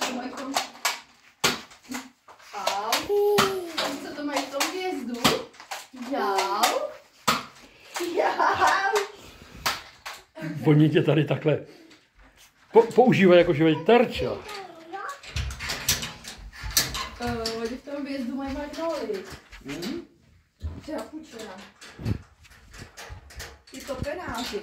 To mají v. Co to mají v tom hvězdu? Oni tě tady takhle po, používají jako živej terč. Uh, oni v tom hvězdu mají magnolii. Hm? Třeba půjčena. Ty topenáři.